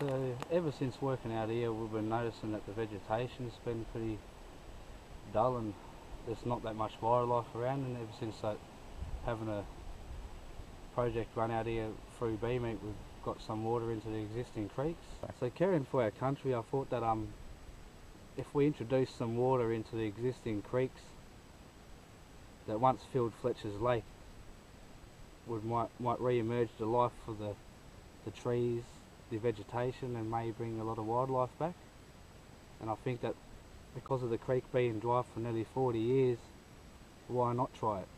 So ever since working out here, we've been noticing that the vegetation's been pretty dull and there's not that much wildlife around. And ever since that, having a project run out here through BMEET, we've got some water into the existing creeks. So caring for our country, I thought that um, if we introduce some water into the existing creeks that once filled Fletcher's Lake, would might might re-emerge the life for the the trees, the vegetation, and may bring a lot of wildlife back. And I think that because of the creek being dry for nearly 40 years, why not try it?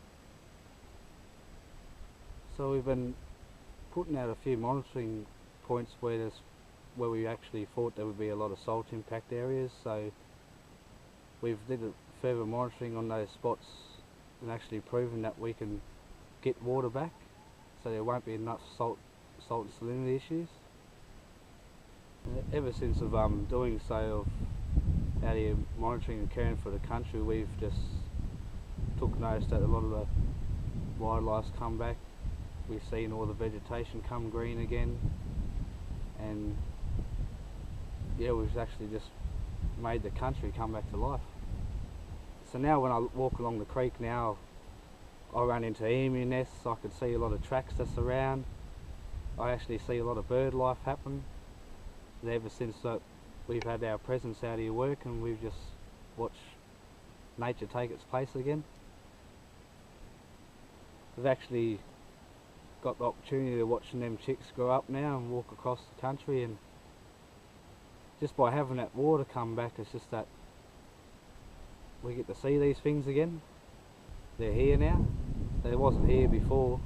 So we've been putting out a few monitoring points where there's where we actually thought there would be a lot of salt impact areas. So we've did further monitoring on those spots and actually proven that we can get water back so there won't be enough salt salt and salinity issues. Ever since of um, doing so of out here monitoring and caring for the country we've just took notice that a lot of the wildlife's come back. We've seen all the vegetation come green again and yeah we've actually just made the country come back to life. So now when I walk along the creek now I run into emu nests, I can see a lot of tracks that's around. I actually see a lot of bird life happen. Ever since that we've had our presence out here working, we've just watched nature take its place again. We've actually got the opportunity of watching them chicks grow up now and walk across the country and just by having that water come back it's just that we get to see these things again they're here now. They wasn't here before.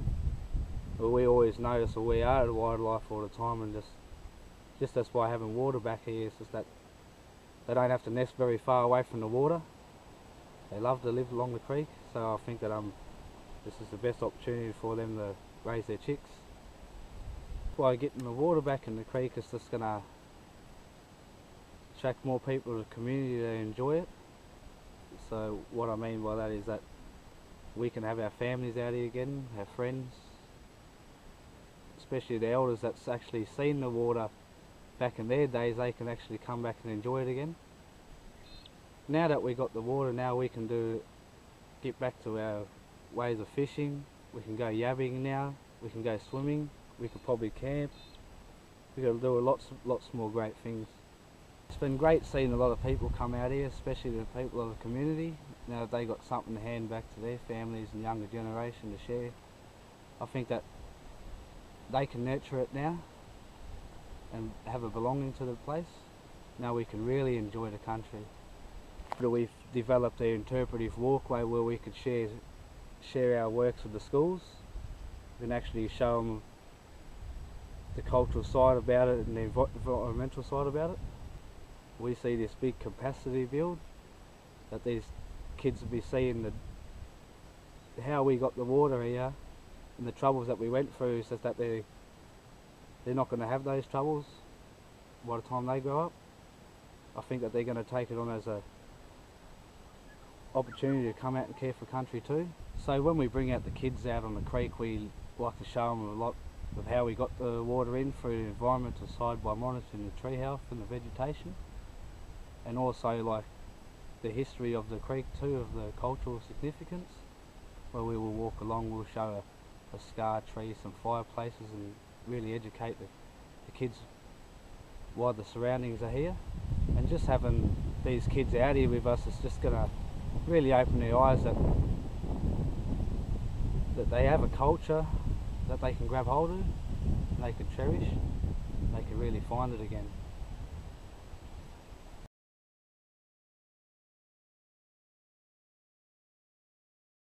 But we always notice that we are at wildlife all the time and just just that's why having water back here is just that they don't have to nest very far away from the water. They love to live along the creek, so I think that um this is the best opportunity for them to raise their chicks. By getting the water back in the creek it's just gonna attract more people to the community to enjoy it. So what I mean by that is that we can have our families out here again, our friends, especially the elders that's actually seen the water back in their days, they can actually come back and enjoy it again. Now that we got the water, now we can do get back to our ways of fishing. We can go yabbying now. We can go swimming. We could probably camp. We could do lots, lots more great things. It's been great seeing a lot of people come out here, especially the people of the community. Now that they got something to hand back to their families and younger generation to share, I think that they can nurture it now and have a belonging to the place. Now we can really enjoy the country. We've developed an interpretive walkway where we could share share our works with the schools. Can actually show them the cultural side about it and the environmental side about it we see this big capacity build that these kids will be seeing the how we got the water here and the troubles that we went through is that they they're not going to have those troubles by the time they grow up. I think that they're going to take it on as a opportunity to come out and care for country too. So when we bring out the kids out on the creek we like to show them a lot of how we got the water in through the environmental side by monitoring the tree health and the vegetation and also like the history of the creek too, of the cultural significance. Where we will walk along, we'll show a, a scar tree, some fireplaces, and really educate the, the kids why the surroundings are here. And just having these kids out here with us is just going to really open their eyes that that they have a culture that they can grab hold of, they can cherish, they can really find it again.